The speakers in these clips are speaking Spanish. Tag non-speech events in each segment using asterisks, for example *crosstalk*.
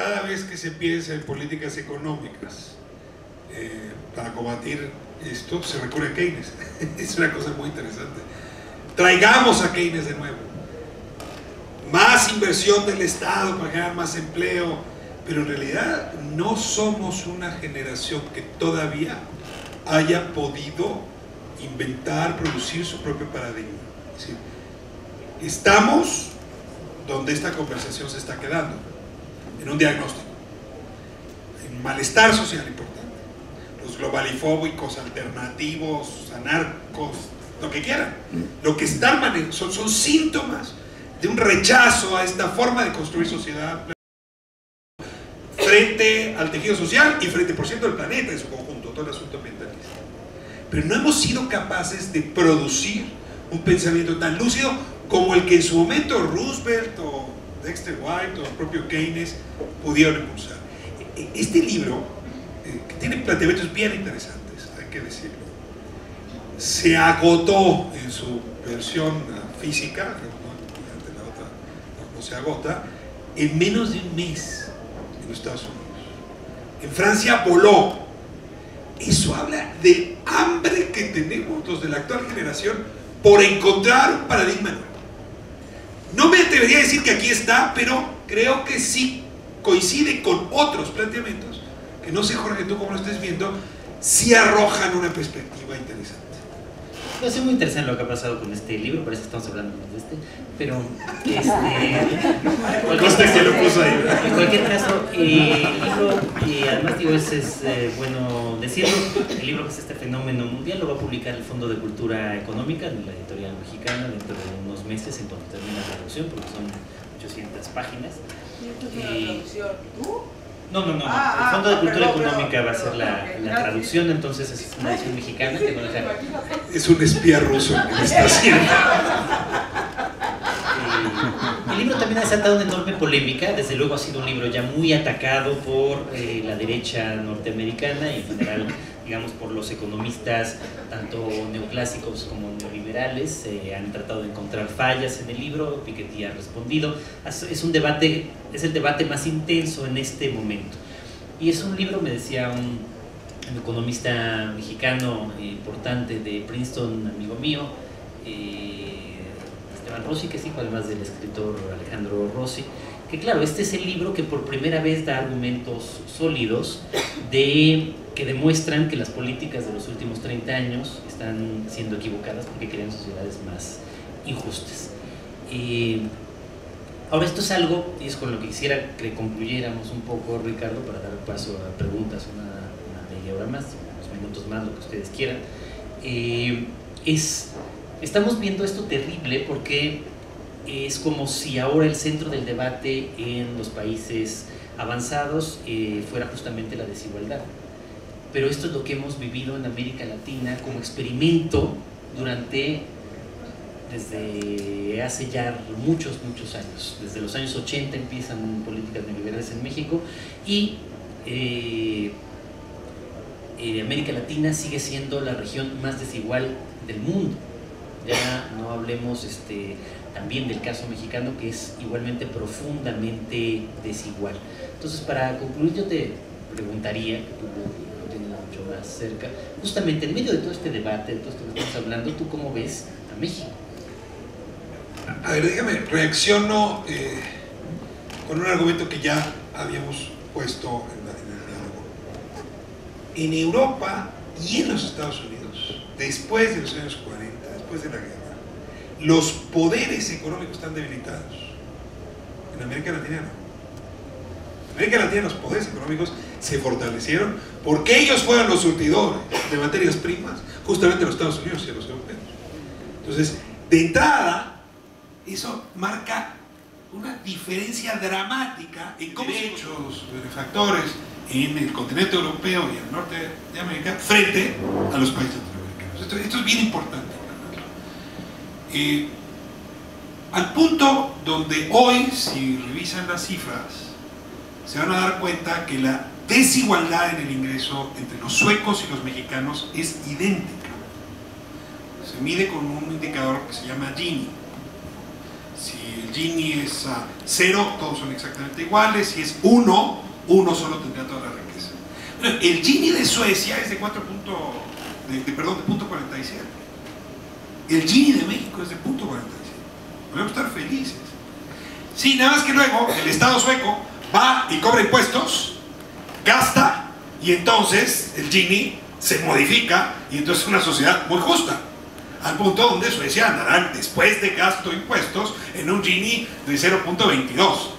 cada vez que se piensa en políticas económicas eh, para combatir esto, se recurre a Keynes. *laughs* es una cosa muy interesante. Traigamos a Keynes de nuevo. Más inversión del Estado para generar más empleo, pero en realidad no somos una generación que todavía haya podido inventar, producir su propio paradigma. Es decir, estamos donde esta conversación se está quedando, en un diagnóstico, en un malestar social importante. Los globalifóbicos, alternativos, anarcos, lo que quieran, lo que están son, son síntomas de un rechazo a esta forma de construir sociedad frente al tejido social y frente, por cierto, al planeta en su conjunto, todo el asunto ambientalista. Pero no hemos sido capaces de producir un pensamiento tan lúcido como el que en su momento Roosevelt o Dexter White o el propio Keynes pudieron impulsar. E, este libro, eh, que tiene planteamientos bien interesantes, hay que decirlo, se agotó en su versión física, la otra no se agota, en menos de un mes en los Estados Unidos. En Francia voló. Eso habla del hambre que tenemos los de la actual generación por encontrar un paradigma nuevo. No me atrevería a decir que aquí está, pero creo que sí coincide con otros planteamientos, que no sé Jorge, tú cómo lo estés viendo, sí arrojan una perspectiva interesante. Es muy interesante lo que ha pasado con este libro, parece que estamos hablando de este, pero este, *laughs* lo puso ahí. En cualquier caso, eh, el libro, y además digo, es, es eh, bueno decirlo, el libro que es este fenómeno mundial lo va a publicar el Fondo de Cultura Económica de la editorial mexicana dentro de unos meses en cuanto termine la traducción, porque son 800 páginas. ¿Y ¿Tú? No, no, no. Ah, el Fondo de ah, Cultura Económica va a ser la, la, traducción, entonces es una edición mexicana que van a dejar. Es un espía ruso que está haciendo. El libro también ha desatado una enorme polémica, desde luego ha sido un libro ya muy atacado por eh, la derecha norteamericana y en general, digamos, por los economistas, tanto neoclásicos como neoliberales, eh, han tratado de encontrar fallas en el libro, Piketty ha respondido. Es un debate, es el debate más intenso en este momento. Y es un libro, me decía un, economista mexicano importante de Princeton, amigo mío, eh, Rossi, que es hijo además del escritor Alejandro Rossi, que claro, este es el libro que por primera vez da argumentos sólidos de, que demuestran que las políticas de los últimos 30 años están siendo equivocadas porque crean sociedades más injustas. ahora esto es algo, y es con lo que quisiera que concluyéramos un poco, Ricardo, para dar paso a preguntas, una, media hora más, unos minutos más, lo que ustedes quieran. Es Estamos viendo esto terrible porque es como si ahora el centro del debate en los países avanzados eh, fuera justamente la desigualdad. Pero esto es lo que hemos vivido en América Latina como experimento durante, desde hace ya muchos, muchos años. Desde los años 80 empiezan políticas neoliberales en México y eh, eh, América Latina sigue siendo la región más desigual del mundo ya no hablemos este, también del caso mexicano que es igualmente profundamente desigual. Entonces, para concluir, yo te preguntaría, mucho más cerca, justamente en medio de todo este debate, de todo esto que estamos hablando, ¿tú cómo ves a México? A ver, déjame, reacciono eh, con un argumento que ya habíamos puesto en, el diálogo. En Europa y en los Estados Unidos, después de los años 40, después de la guerra, los poderes económicos están debilitados. En América Latina no. En América Latina los poderes económicos se fortalecieron porque ellos fueron los surtidores de materias primas, justamente los Estados Unidos y los europeos. Entonces, de entrada, eso marca una diferencia dramática en cómo derechos, benefactores en el continente europeo y en el norte de América frente a los países latinoamericanos. esto es bien importante al punto donde hoy, si revisan las cifras, se van a dar cuenta que la desigualdad en el ingreso entre los suecos y los mexicanos es idéntica. Se mide con un indicador que se llama Gini. si el Gini es a todos son exactamente iguales. Si es uno, uno solo tendría toda la riqueza. Bueno, el Gini de Suecia es de 4. De, de, perdón, de punto 47. El Gini de México es de punto 47. Podemos estar felices. Sí, nada más que luego el Estado sueco va y cobra impuestos, gasta y entonces el Gini se modifica y entonces es una sociedad muy justa. Al punto donde Suecia andará después de gasto impuestos en un Gini de 0.22.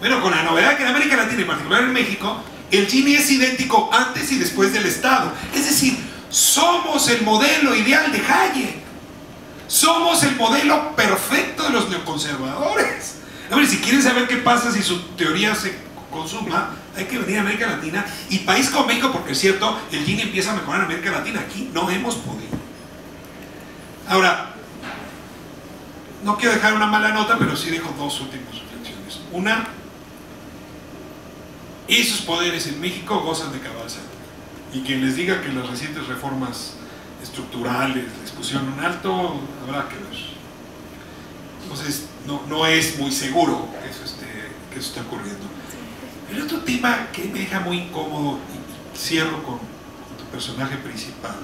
Bueno, con la novedad que en América Latina, en particular en México, el Gini es idéntico antes y después del Estado. Es decir, somos el modelo ideal de Hayek. Somos el modelo perfecto de los neoconservadores. A ver, si quieren saber qué pasa si su teoría se consuma, hay que venir a América Latina y país como México, porque es cierto, el Gini empieza a mejorar en América Latina. Aquí no hemos podido. Ahora, no quiero dejar una mala nota, pero sí dejo dos últimas reflexiones. Una, esos poderes en México gozan de cabal Y quien les diga que las recientes reformas estructurales les pusieron un alto, habrá que ver. Entonces, no, no es muy seguro que eso, esté, que eso esté ocurriendo. El otro tema que me deja muy incómodo, y cierro con, tu personaje principal,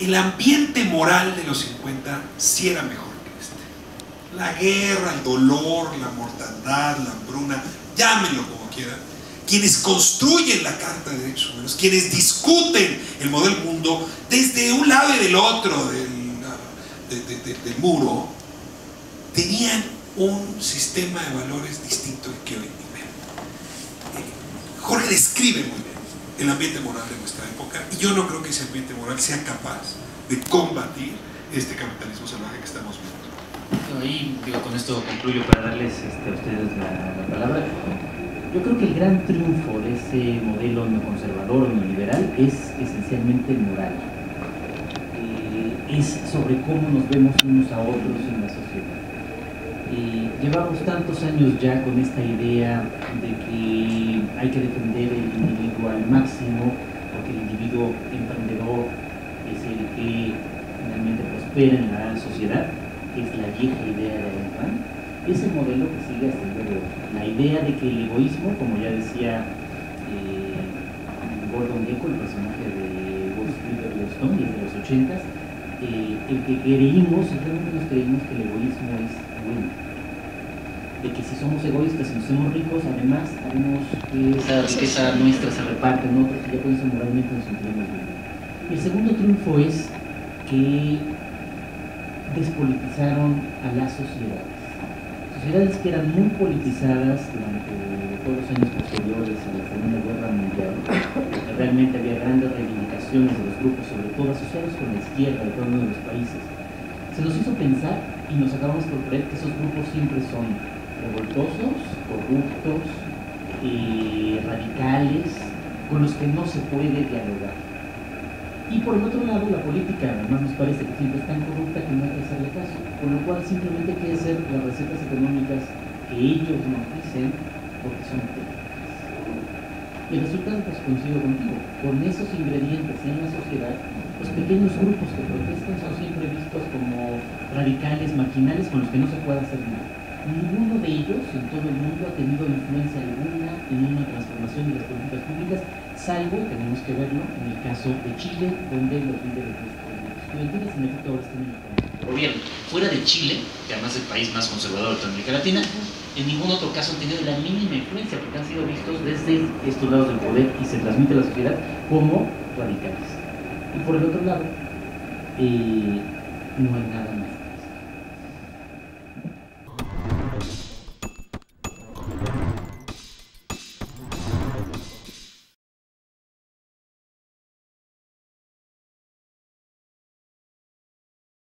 el ambiente moral de los 50 sí era mejor que este. La guerra, el dolor, la mortandad, la hambruna, llámenlo como quieran. Quienes construyen la Carta de Derechos Humanos, quienes discuten el modelo del mundo desde un lado y del otro del, de, de, de, del muro, tenían un sistema de valores distinto al que hoy viven. Jorge describe muy bien el ambiente moral de nuestra época y yo no creo que ese ambiente moral sea capaz de combatir este capitalismo salvaje que estamos viendo. Y digo, con esto concluyo para darles este, a ustedes la, la, palabra. Yo creo que el gran triunfo de ese modelo neoconservador neoliberal es esencialmente moral. Eh, es sobre cómo nos vemos unos a otros en la sociedad. Eh, llevamos tantos años ya con esta idea de que hay que defender el individuo al máximo, porque el individuo emprendedor es el que finalmente prospera en la sociedad, que es la vieja idea de Ayn es el modelo que sigue hasta el día. La idea de que el egoísmo, como ya decía eh, Gordon Gekko, el personaje de Wall Street de Stone, desde los 80 eh, el que creímos, realmente nos creímos que el egoísmo es bueno. De que si somos egoístas y nos hacemos ricos, además haremos que esa riqueza nuestra se reparte en otros y ya con eso moralmente nos sentiremos bien. El segundo triunfo es que despolitizaron a las sociedades. Sociedades que eran muy politizadas durante todos los años posteriores a la Segunda Guerra Mundial, realmente había grandes reivindicaciones de los grupos, sobre todo asociados con la izquierda de cada uno de los países. Se nos hizo pensar y nos acabamos por creer que esos grupos siempre son revoltosos, corruptos, eh, radicales, con los que no se puede dialogar. Y por el otro lado, la política además nos parece que siempre es tan corrupta que no hay que hacerle caso, con lo cual simplemente hay que hacer las recetas económicas que ellos nos dicen porque son técnicas. Y el resultado, pues coincido contigo, con esos ingredientes en la sociedad, los pequeños grupos que protestan son siempre vistos como radicales, maquinales, con los que no se puede hacer nada. Ninguno de ellos en todo el mundo ha tenido influencia alguna en una transformación de las políticas públicas, salvo, tenemos que verlo, en el caso de Chile, donde los líderes estudiantiles en efecto ahora están en el gobierno. Fuera de Chile, que además es el país más conservador de América Latina, en ningún otro caso han tenido la mínima influencia porque han sido vistos desde estos lados del poder y se transmite a la sociedad como radicales. Y por el otro lado, eh, no hay nada más